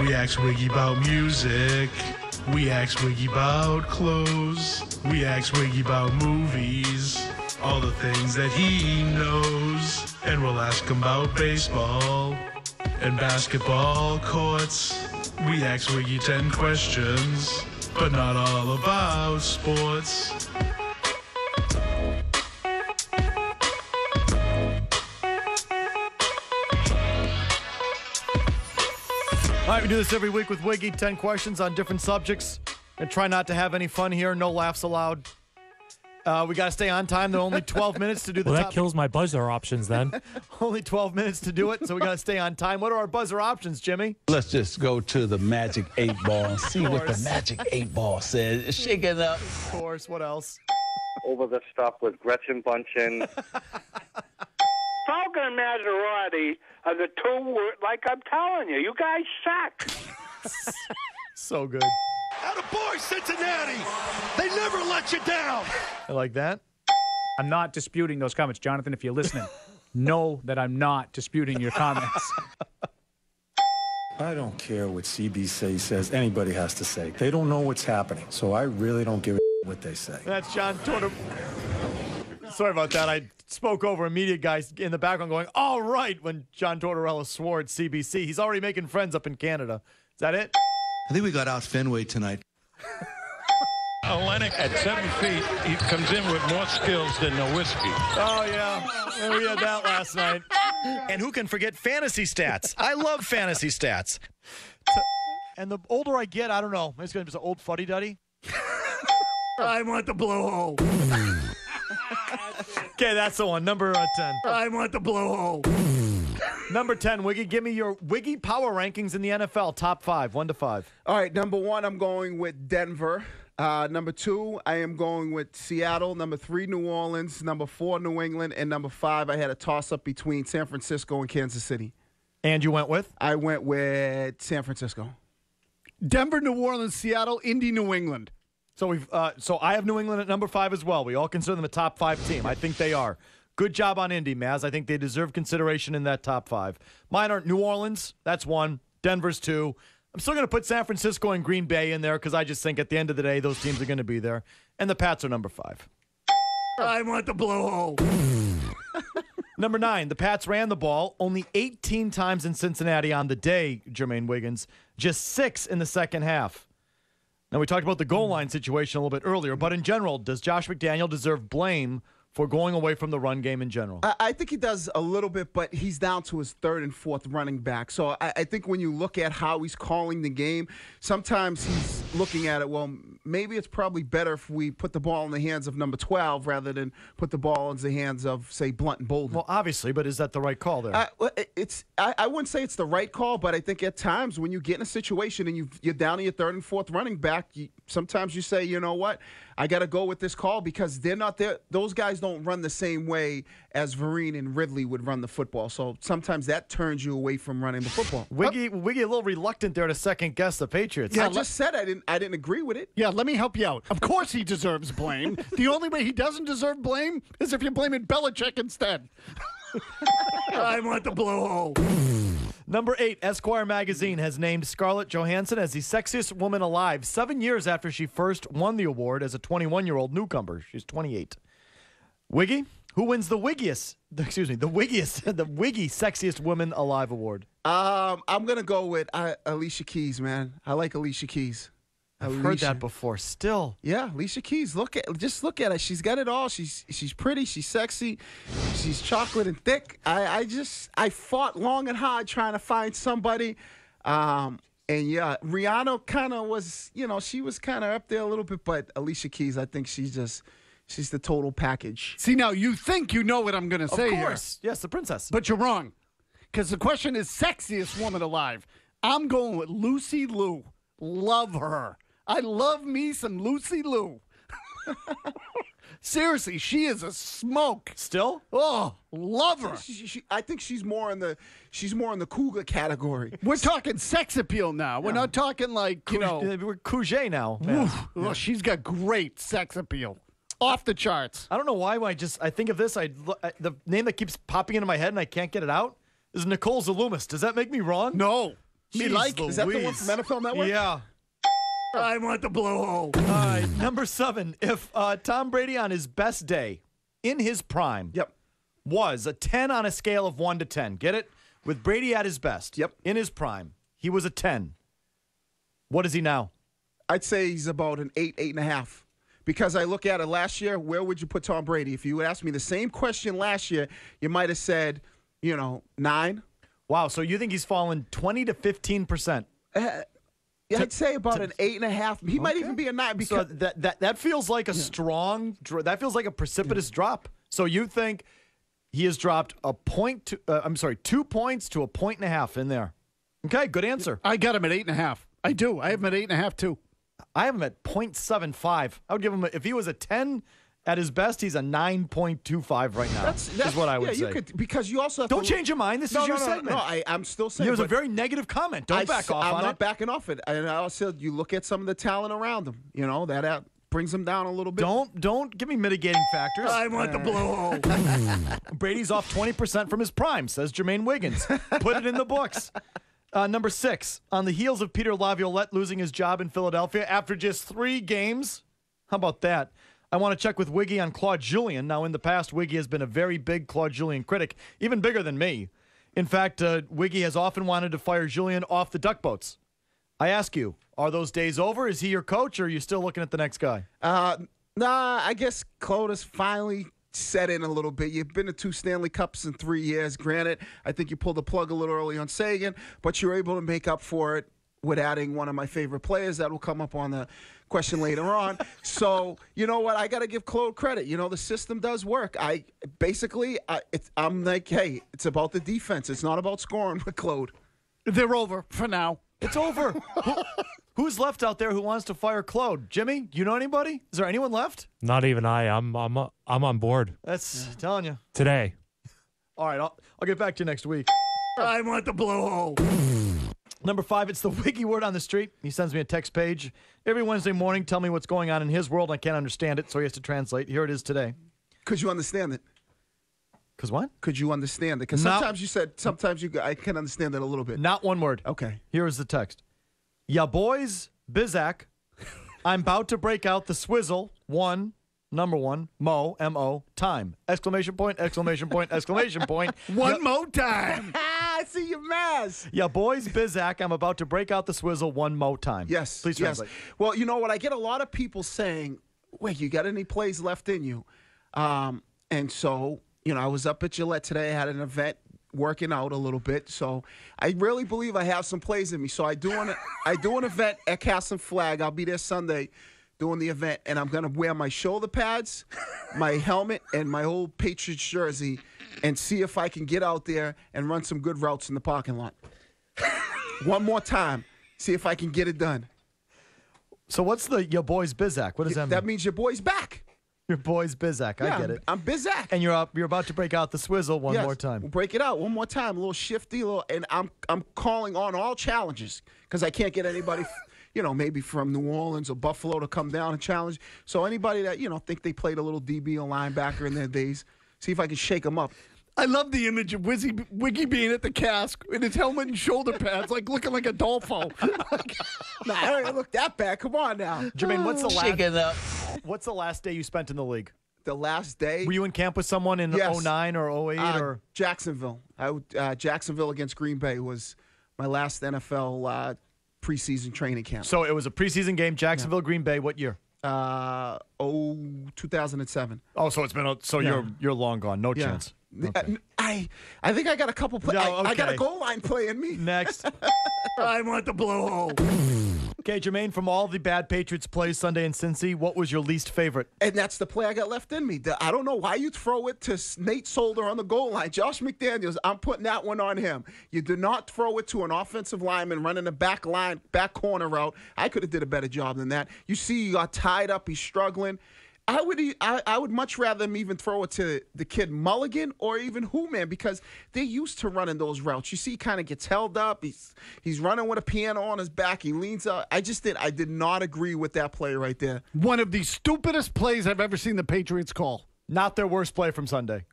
We ask Wiggy about music. We ask Wiggy about clothes. We ask Wiggy about movies. All the things that he knows. And we'll ask him about baseball and basketball courts. We ask Wiggy 10 questions, but not all about sports. All right, we do this every week with Wiggy. 10 questions on different subjects. And try not to have any fun here. No laughs allowed. Uh, we got to stay on time. There are only 12 minutes to do the Well, that top. kills my buzzer options then. only 12 minutes to do it, so we got to stay on time. What are our buzzer options, Jimmy? Let's just go to the magic eight ball and see what the magic eight ball says. Shake it up. Of course. What else? over the stuff with Gretchen Bunchen. Falcon and Maserati are the two, wor- like I'm telling you, you guys suck. So good. Out of boy, Cincinnati. They never let you down. I like that. I'm not disputing those comments. Jonathan, if you're listening, know that I'm not disputing your comments. I don't care what CBC says anybody has to say. They don't know what's happening, so I really don't give a what they say. That's John Tortor. Sorry about that. I spoke over a media guy in the background going, all right, when John Tortorella swore at CBC. He's already making friends up in Canada. Is that it? I think we got out Fenway tonight. Olynyk at seven feet, he comes in with more skills than the whiskey. Oh, yeah. Yeah, we had that last night. And who can forget fantasy stats? I love fantasy stats. And the older I get, I don't know. It's going to be some old fuddy duddy. I want the blowhole. Okay, that's the one. Number uh, 10. I want the blowhole. Number 10, Wiggy, give me your Wiggy power rankings in the NFL. Top five, one to five. All right, number one, I'm going with Denver. Uh, number two, I am going with Seattle. Number three, New Orleans. Number four, New England. And number five, I had a toss up between San Francisco and Kansas City. And you went with? I went with San Francisco. Denver, New Orleans, Seattle, Indy, New England. So we've uh, so I have New England at number five as well. We all consider them a top five team. I think they are. Good job on Indy, Maz. I think they deserve consideration in that top five. Mine are New Orleans. That's one. Denver's two. I'm still going to put San Francisco and Green Bay in there because I just think at the end of the day those teams are going to be there. And the Pats are number five. I want the blowhole. Number nine, the Pats ran the ball only 18 times in Cincinnati on the day, Jermaine Wiggins, just six in the second half. Now, we talked about the goal line situation a little bit earlier, but in general, does Josh McDaniel deserve blame for going away from the run game in general? I, I think he does a little bit, but he's down to his third and fourth running back. So I, I think when you look at how he's calling the game, sometimes he's looking at it, well, maybe it's probably better if we put the ball in the hands of number 12 rather than put the ball in the hands of, say, Blount and Bolden. Well, obviously, but is that the right call there? I, it's I, I wouldn't say it's the right call, but I think at times when you get in a situation and you you're down to your third and fourth running back, you, sometimes you say, you know what, I got to go with this call because they're not there. Those guys don't run the same way as Vereen and Ridley would run the football. So sometimes that turns you away from running the football. Wiggy, Wiggy, a little reluctant there to second guess the Patriots. Yeah, I just said I didn't I didn't agree with it. Yeah, let me help you out. Of course he deserves blame. the only way he doesn't deserve blame is if you're blaming Belichick instead. I want the blowhole. Number eight, Esquire magazine has named Scarlett Johansson as the sexiest woman alive seven years after she first won the award as a 21 year old newcomer. She's 28. Wiggy, who wins the wiggiest, excuse me, the wiggiest, the wiggy sexiest woman alive award? Um, I'm gonna go with uh, Alicia Keys, man. I like Alicia Keys. I've heard that before. Still, Yeah, Alicia Keys. Look at just look at it. She's got it all. She's she's pretty. She's sexy. She's chocolate and thick. I I just I fought long and hard trying to find somebody. Um, and yeah, Rihanna kind of was. You know, she was kind of up there a little bit, but Alicia Keys, I think she's just she's the total package. See, now you think you know what I'm going to of say here. course, yes, the princess. But you're wrong. Because the question is sexiest woman alive. I'm going with Lucy Liu. Love her. I love me some Lucy Liu. Seriously, she is a smoke. Still? Oh, love her. She, she, I think she's more in the she's more in the cougar category. We're talking sex appeal now. We're not talking like, you know. we're Couget now. man. Oof. Oh, she's got great sex appeal. Off the charts. I don't know why. when I just I think of this. I I- the name that keeps popping into my head and I can't get it out is Nicole Zaloumis. Does that make me wrong? No. Me Jeez like? Is that the one from NFL Network? Yeah. I want the blowhole. All right, number seven. If uh, Tom Brady on his best day, in his prime, Yep. was a 10 on a scale of 1 to 10. Get it? With Brady at his best. Yep. In his prime, he was a 10. What is he now? I'd say he's about an eight, eight and a half. Because I look at it last year, where would you put Tom Brady? If you would ask me the same question last year, you might have said, you know, nine. Wow, so you think he's fallen 20 to 15%. Uh, yeah, I'd say about an eight and a half. He might even be a nine So because that, that, that feels like a strong, that feels like a precipitous drop. So you think he has dropped a point to, uh, I'm sorry, two points to a point and a half in there. Okay, good answer. I got him at eight and a half. I do. I have him at eight and a half too. I have him at 0.75. I would give him, a, if he was a 10 at his best, he's a 9.25 right now. that's, is what I would yeah, say. You could, because you also Don't to, change your mind. This no, is no, your no, segment. No, I, I'm still saying. it was a very negative comment. Don't I back off I'm on not it. backing off it. And I also you look at some of the talent around him. You know that uh, brings him down a little bit. Don't don't give me mitigating factors. I want the blowhole. Brady's off 20% from his prime, says Jermaine Wiggins. Put it in the books. Uh, number six, on the heels of Peter Laviolette losing his job in Philadelphia after just three games. How about that? I want to check with Wiggy on Claude Julien. Now, in the past, Wiggy has been a very big Claude Julien critic, even bigger than me. In fact, uh, Wiggy has often wanted to fire Julien off the duck boats. I ask you, are those days over? Is he your coach, or are you still looking at the next guy? Uh, nah, I guess Claude has finally set in a little bit. You've been to two Stanley Cups in three years. Granted, I think you pulled the plug a little early on Seguin, but you're able to make up for it with adding one of my favorite players that will come up on the question later on. so you know what? I got to give Claude credit. You know the system does work. I basically, I, it's, I'm like, hey, it's about the defense. It's not about scoring with Claude. They're over for now. It's over. Who- who's left out there who wants to fire Claude? Jimmy, you know anybody? Is there anyone left? Not even I. I'm I'm I'm on board That's telling you. today. All right, I'll, I'll get back to you next week. I want the blowhole. Number five, it's the wiki word on the street. He sends me a text page every Wednesday morning. Tell me what's going on in his world. I can't understand it, so he has to translate. Here it is today. Could you understand it? Cause what? Could you understand it? Because sometimes you said, sometimes you, I can understand it a little bit. Not one word. Okay. Here is the text. Ya boys, Bizak. I'm about to break out the swizzle. One, number one, Mo, M O, time. Exclamation point, exclamation point, exclamation point. One more time. Ah, I see your mask. Yeah, boys, Bizak, I'm about to break out the swizzle one mo time. Yes. Please yes. translate. Well, you know what? I get a lot of people saying, wait, you got any plays left in you? Um, and so, you know, I was up at Gillette today. I had an event working out a little bit. So I really believe I have some plays in me. So I do an, I do an event at Castle Flag. I'll be there Sunday doing the event. And I'm going to wear my shoulder pads, my helmet, and my old Patriots jersey and see if I can get out there and run some good routes in the parking lot. One more time. See if I can get it done. So what's the your boys Bizak? What does that mean? That means your boy's back. your boys Bizak. I yeah, get it. I'm Bizak. And you're up. You're about to break out the swizzle one Yes. more time. Break it out one more time. A little shifty, a little, and I'm I'm calling on all challenges because I can't get anybody, you know, maybe from New Orleans or Buffalo to come down and challenge. So anybody that you know think they played a little DB or linebacker in their days, see if I can shake them up. I love the image of Wizzy, Wiggy being at the cask in his helmet and shoulder pads, like looking like a dolphin. Nah, I don't look that bad. Come on now. Jermaine, what's the Shake it up. last? What's the last day you spent in the league? The last day. Were you in camp with someone in Yes. 09 or 08 Uh, or? Jacksonville. I would, uh, Jacksonville against Green Bay was my last NFL uh, preseason training camp. So it was a preseason game, Jacksonville, Green Bay. What year? Uh, oh, 2007. Oh, so it's been. A, so Yeah. you're you're long gone. No Yeah. chance. Uh, I I think I got a couple play. No, I, I got a goal line play in me. Next. I want the blowhole. Okay, Jermaine. From all the bad Patriots plays Sunday in Cincy, what was your least favorite? And that's the play I got left in me. I don't know why you throw it to Nate Solder on the goal line. Josh McDaniels, I'm putting that one on him. You do not throw it to an offensive lineman running the back line, back corner route. I could have did a better job than that. You see, he got tied up. He's struggling. I would e- I, I would much rather them even throw it to the kid Mulligan or even Hooman because they're used to running those routes. You see, he kind of gets held up. He's he's running with a piano on his back. He leans out. I just did I did not agree with that play right there. One of the stupidest plays I've ever seen the Patriots call. Not their worst play from Sunday.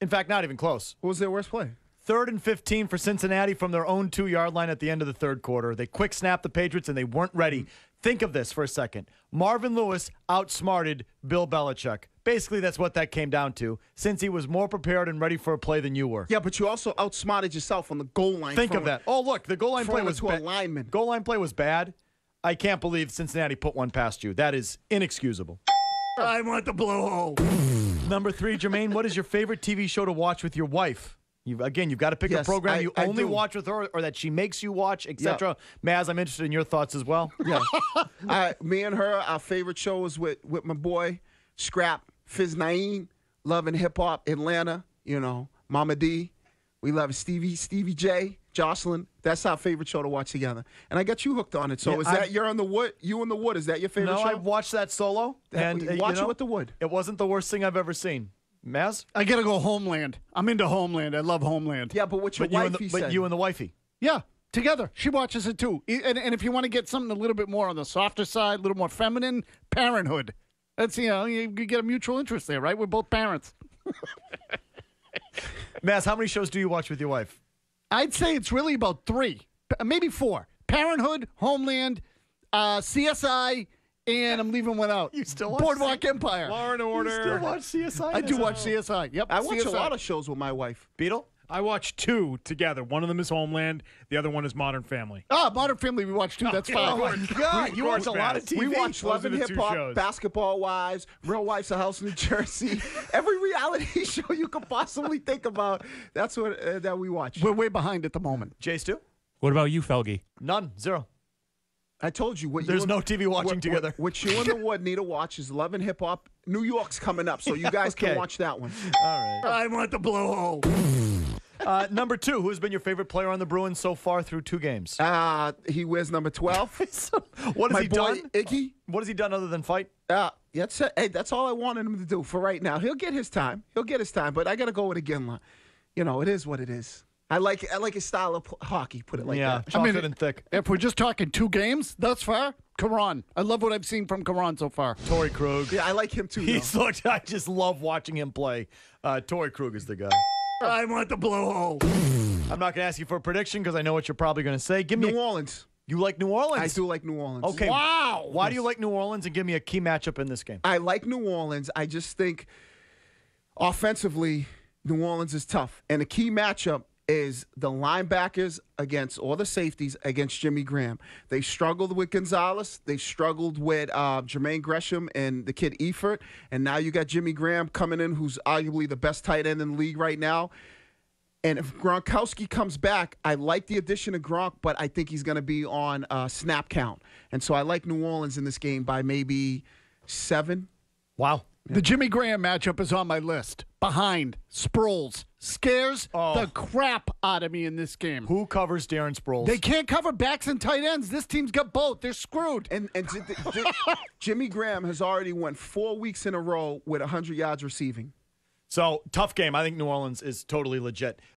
In fact, not even close. What was their worst play? Third and 15 for Cincinnati from their own two yard line at the end of the third quarter. They quick snapped the Patriots and they weren't ready. Think of this for a second. Marvin Lewis outsmarted Bill Belichick. Basically, that's what that came down to, since he was more prepared and ready for a play than you were. Yeah, but you also outsmarted yourself on the goal line. Think of that. Oh, look, the goal line play was to ba- lineman. Goal line play was bad. I can't believe Cincinnati put one past you. That is inexcusable. I want the blowhole. Number three, Jermaine, what is your favorite TV show to watch with your wife? You've, again, you've got to pick Yes, a program I- you I only do. watch with her or that she makes you watch, etc. Maz, I'm interested in your thoughts as well. Yeah. I, me and her, our favorite show is with, with my boy, Scrap, Fizz Naeem, loving hip hop, Atlanta, you know, Mama D. We love Stevie, Stevie J, Joseline. That's our favorite show to watch together. And I got you hooked on it. So Yeah, is that I've- you're on the wood? You in the wood? Is that your favorite no, show? I've watched that solo. That- and uh, you watch it with the wood. It wasn't the worst thing I've ever seen. Maz? I gotta go Homeland. I'm into Homeland. I love Homeland. yeah, but with your But you, and the, he but you and the wifey. Yeah, together. She watches it too. And, and if you want to get something a little bit more on the softer side, a little more feminine, Parenthood. That's you know you, you get a mutual interest there, right? We're both parents. Maz, how many shows do you watch with your wife? I'd say it's really about three, maybe four: Parenthood, Homeland, uh, CSI, and I'm leaving one out. You still watch Boardwalk Empire. Law and Order. You still watch CSI? I do watch CSI. Yep, I watch CSI. a lot of shows with my wife. Beetle? I watch two together. One of them is Homeland. The other one is Modern Family. Ah, Modern Family we watch too. That's fine. Oh, my God. You watch a lot of TV. We watch Those Love are and the Hip Hop. Basketball Wives, Real Wives of House, New Jersey. Every reality show you could possibly think about. That's what uh, that we watch. We're way behind at the moment. Jay Stu? What about you, Felgy? None. Zero. I told you. What There's you no TV watching what, together. What, what you and the Wood need to watch is Love and Hip Hop. New York's coming up, so you guys Okay. can watch that one. All right. I want the blowhole. Uh, number two, who's been your favorite player on the Bruins so far through two games? Uh, he wears number 12. what has My he boy, done? Iggy. What has he done other than fight? Uh, that's. Hey, that's all I wanted him to do for right now. He'll get his time. He'll get his time, but I got to go with Iginla. You know, it is what it is. I like I like his style of pl- hockey. Put it like yeah, that. chocolate and thick. If we're just talking two games thus far, Karan. I love what I've seen from Karan so far. Torey Krug. Yeah, I like him too. He's looked. I just love watching him play. Uh, Torey Krug is the guy. I want the blowhole. I'm not going to ask you for a prediction because I know what you're probably going to say. Give me. New a- Orleans. you like New Orleans? I do like New Orleans. Okay. Wow. Why do you like New Orleans? And give me a key matchup in this game. I like New Orleans. I just think offensively, New Orleans is tough. And a key matchup is the linebackers against or the safeties against Jimmy Graham. They struggled with Gonzalez. They struggled with uh, Jermaine Gresham and the kid Eifert. And now you got Jimmy Graham coming in, who's arguably the best tight end in the league right now. And if Gronkowski comes back, I like the addition of Gronk, but I think he's going to be on uh, snap count. And so I like New Orleans in this game by maybe seven. Wow. The Jimmy Graham matchup is on my list. Behind Sproles scares Oh. the crap out of me in this game. Who covers Darren Sproles? They can't cover backs and tight ends. This team's got both. They're screwed. And and J- J- Jimmy Graham has already won four weeks in a row with 100 yards receiving. So tough game. I think New Orleans is totally legit.